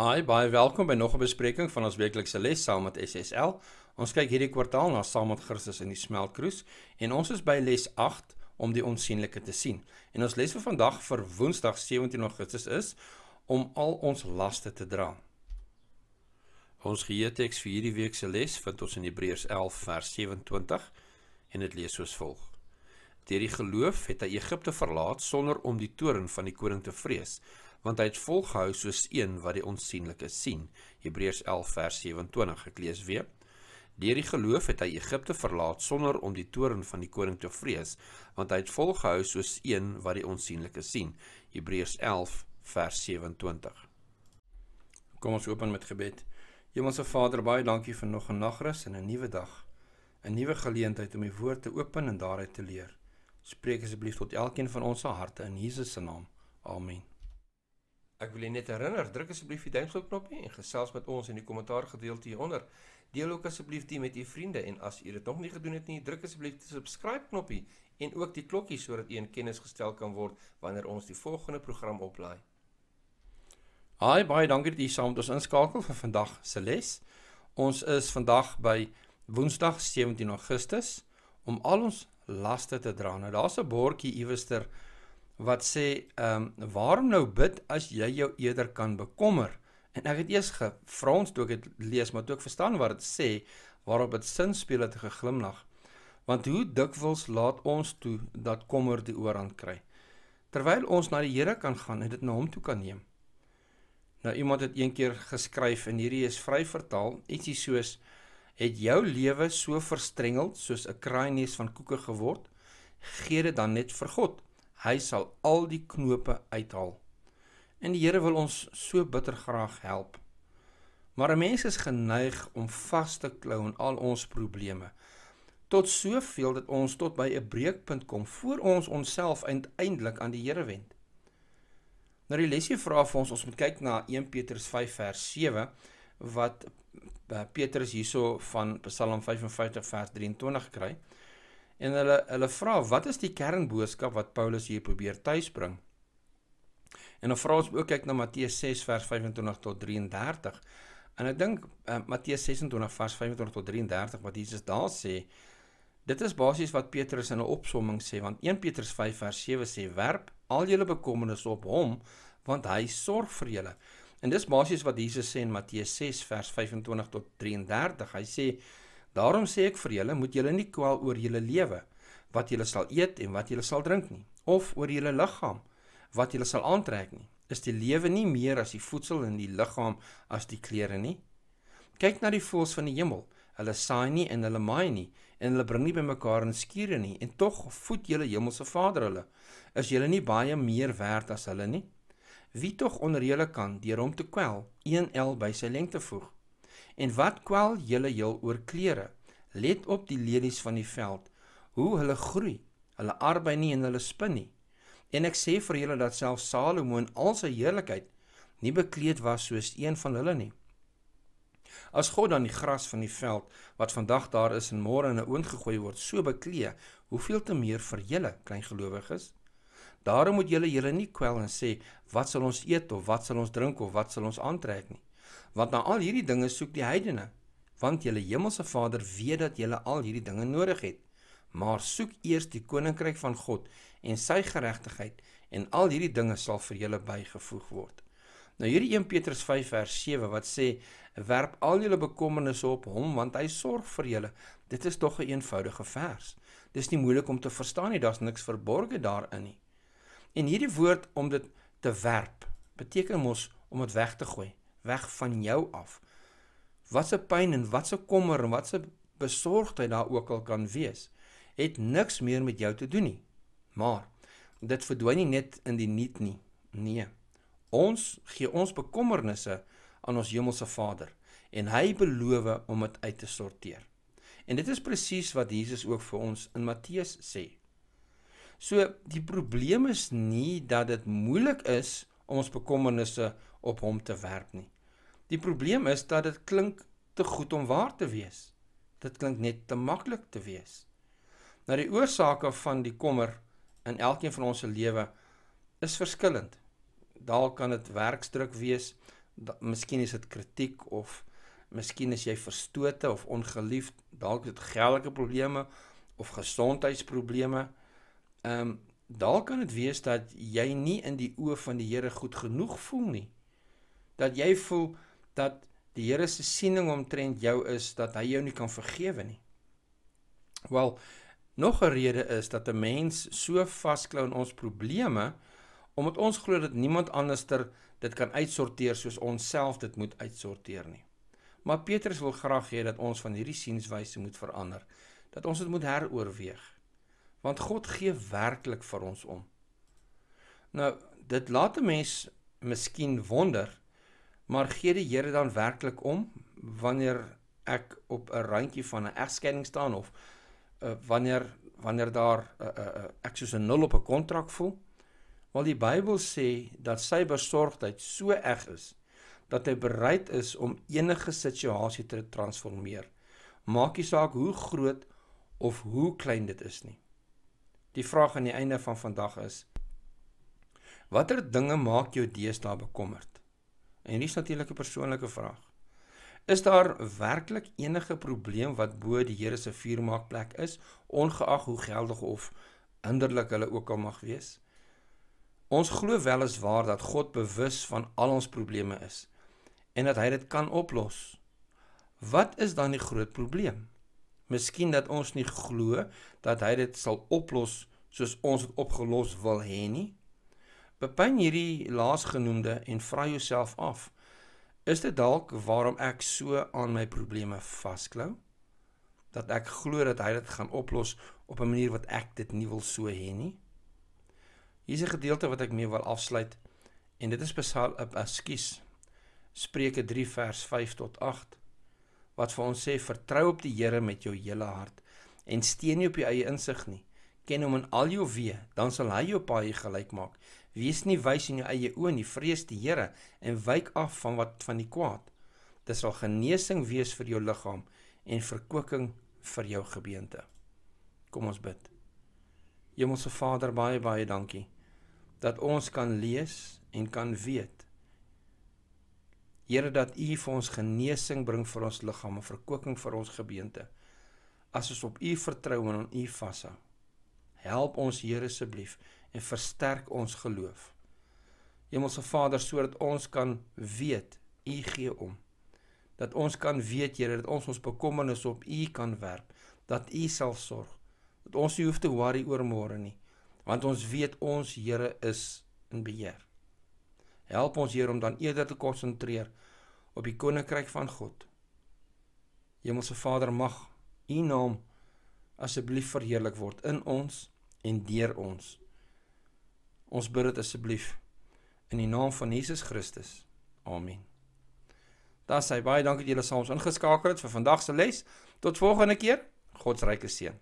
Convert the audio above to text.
Hi, baie welkom by nog 'n bespreking van ons weeklikse les saam met SSL. Ons kyk hierdie kwartaal na saam met Christus in die smeltkroes en ons is by les 8 om die onsigbare te sien. En ons les vir vandag vir Woensdag 17 Augustus is om al ons laste te dra. Ons geheeteks vir hierdie week se les vind ons in Hebreërs 11 vers 27 en dit lees soos volg: Deur die geloof het hy Egipte verlaat sonder om die toorn van die koning te vrees want hy het volgehou soos een wat die onsigbare sien. Hebreërs 11 vers 27 ek lees weer. Deur die geloof het hy Egipte verlaat sonder om die toorn van die koning te vrees, want hy het volgehou soos een wat die onsigbare sien. Hebreërs 11 vers 27. Kom ons open met gebed. Hemelse Vader, baie dankie vir nog 'n nagrus en 'n nuwe dag. 'n Nuwe geleentheid om u woord te open en daaruit te leer. Spreek asseblief tot elkeen van ons se harte in Jesus se naam. Amen. Ek wil net herinner, druk asseblief die duimpie knoppie en gesels met ons in die kommentaar gedeelte hieronder. Deel ook asseblief dit met u vriende en as u dit nog nie gedoen het nie, druk asseblief die subscribe knoppie en ook die klokkie sodat u in kennis gestel kan word wanneer ons die volgende program oplaai. Haai, baie dankie dat u saam met ons inskakel vir vandag se les. Ons is vandag by Woensdag 17 Augustus om al ons laste te dra. Nou daar's 'n bordjie iewerster wat sê ehm um, waarom nou bid as jy jou eerder kan bekommer? En ek het eers gevra ons toe ek dit lees maar toe ek verstaan wat dit sê waarop dit sin speel het geglimlag want hoe dikwels laat ons toe dat kommer die oorhand kry? Terwyl ons na die Here kan gaan en dit na hom toe kan neem. Nou iemand het een keer geskryf en hierdie is vry vertaal ietsie soos het jou lewe so verstrengeld soos 'n kraainees van koeke geword? Gee dit dan net vir God Hy sal al die knope uithaal. En die Here wil ons so bitter graag help. Maar 'n mens is geneig om vas te klou aan al ons probleme. Tot soveel dat ons tot by 'n breekpunt kom voor ons onsself uiteindelik aan die Here wend. Nou die lesie vra vir ons ons moet kyk na 1 Petrus 5 vers 7 wat eh, Petrus hierso van Psalm 55 vers 23 kry. En hulle hulle vra wat is die kernboodskap wat Paulus hier probeer tuisbring? En dan vra ons ook kyk na Matteus 6 vers 25 tot 33. En ek dink uh, Matteus 26 vers 25 tot 33 wat Jesus daar sê, dit is basies wat Petrus in 'n opsomming sê want 1 Petrus 5 vers 7 sê werp al julle bekommernisse op hom want hy sorg vir julle. En dis basies wat Jesus sê in Matteus 6 vers 25 tot 33. Hy sê Daarom sê ek vir julle, moet julle nie kwel oor julle lewe, wat julle sal eet en wat julle sal drink nie, of oor julle liggaam, wat julle sal aantrek nie. Is die lewe nie meer as die voedsel en die liggaam as die klere nie? Kyk na die voëls van die hemel. Hulle saai nie en hulle maai nie en hulle bring nie bymekaar in skure nie en tog voed julle hemelse Vader hulle. Is julle nie baie meer werd as hulle nie? Wie tog onder julle kan deur hom te kwel, een el by sy lengte voeg? En wat kwel julle heel oor klere? Let op die lelies van die veld, hoe hulle groei. Hulle arbei nie en hulle spin nie. En ek sê vir julle dat self Salomo in al sy heerlikheid nie bekleed was soos een van hulle nie. As God dan die gras van die veld wat vandag daar is en môre in 'n oond gegooi word, so beklee, hoeveel te meer vir julle klein gelowiges? Daarom moet julle julle nie kwel en sê, wat sal ons eet of wat sal ons drink of wat sal ons aantrek nie? Want na al hierdie dinge soek die heidene, want julle hemelse Vader weet dat julle al hierdie dinge nodig het. Maar soek eers die koninkryk van God en sy geregtigheid en al hierdie dinge sal vir julle bygevoeg word. Nou hierdie 1 Petrus 5 vers 7 wat sê werp al julle bekommernisse op hom want hy sorg vir julle. Dit is tog 'n een eenvoudige vers. Dis nie moeilik om te verstaan nie, daar's niks verborge daarin nie. En hierdie woord om dit te werp beteken mos om dit weg te gooi weg van jou af. Wat se pyn en wat se kommer en wat se besorgdheid daar ook al kan wees, het niks meer met jou te doen nie. Maar dit verdwyn nie net in die niet nie. Nee. Ons gee ons bekommernisse aan ons hemelse Vader en hy beloof om dit uit te sorteer. En dit is presies wat Jesus ook vir ons in Matteus sê. So die probleem is nie dat dit moeilik is om ons bekommernisse op hom te werp nie. Die probleem is dat dit klink te goed om waar te wees. Dit klink net te maklik te wees. Nou die oorsake van die kommer in elkeen van ons se lewe is verskillend. Dalk kan dit werksdruk wees, miskien is dit kritiek of miskien is jy verstote of ongeliefd, dalk het geldelike probleme of gesondheidsprobleme. Ehm um, dalk kan dit wees dat jy nie in die oë van die Here goed genoeg voel nie. Dat jy voel dat die Here se siening omtrent jou is dat hy jou nie kan vergewe nie. Wel, nog 'n rede is dat 'n mens so vasklou in ons probleme omdat ons glo dat niemand anderster dit kan uitsorteer soos ons self dit moet uitsorteer nie. Maar Petrus wil graag hê dat ons van hierdie sienswyse moet verander, dat ons dit moet heroorweeg. Want God gee werklik vir ons om. Nou, dit laat 'n mens miskien wonder, maar gee die Here dan werklik om wanneer ek op 'n randjie van 'n egskeiding staan of uh, wanneer wanneer daar uh, uh, ek soos 'n nul op 'n kontrak voel? Want die Bybel sê dat sy besorgdheid so erg is dat hy bereid is om enige situasie te transformeer. Maak nie saak hoe groot of hoe klein dit is nie. Die vraag aan die einde van vandag is: Watter dinge maak jou deesdae bekommerd? En hier is natuurlik 'n persoonlike vraag. Is daar werklik enige probleem wat bo die Here se vuurmaakplek is, ongeag hoe geldig of inderlik hulle ook al mag wees? Ons glo wel is waar dat God bewus van al ons probleme is en dat hy dit kan oplos. Wat is dan die groot probleem? Miskien dat ons nie glo dat hy dit sal oplos soos ons dit opgelos wil hê nie. Bepyn hierdie laasgenoemde en vra jouself af: Is dit dalk waarom ek so aan my probleme vasklou? Dat ek glo dat hy dit gaan oplos op 'n manier wat ek dit nie wil so hê nie? Hier's 'n gedeelte wat ek mee wil afsluit en dit is Psalm, ekskuus, Spreuke 3 vers 5 tot 8 wat vir ons sê vertrou op die Here met jou hele hart en steun nie op jou eie insig nie. Ken hom in al jou weë dan sal hy jou paai gelyk maak. Wees nie wys in jou eie oë nie vrees die Here en wyk af van wat van die kwaad. Dit sal genesing wees vir jou liggaam en verkwikking vir jou gebeente. Kom ons bid. Hemelse Vader baie baie dankie dat ons kan lees en kan weet Here dat U vir ons genesing bring vir ons liggaam en verkwikking vir ons gebeente. As ons op U vertrou en aan U vashou. Help ons Here asseblief en versterk ons geloof. Hemelse Vader, sodat ons kan weet U gee om. Dat ons kan weet Here dat ons ons bekommernisse op U kan werp, dat U sal sorg. Dat ons nie hoef te worry oor môre nie, want ons weet ons Here is in beheer. Help ons Here om dan eerder te konsentreer op die koninkryk van God. Hemelse Vader, mag U naam asseblief verheerlik word in ons en deur ons. Ons bid dit asseblief in die naam van Jesus Christus. Amen. Daar sê baie dankie dat julle saam ons ingeskakel het vir vandag se les. Tot volgende keer. God se ryke seën.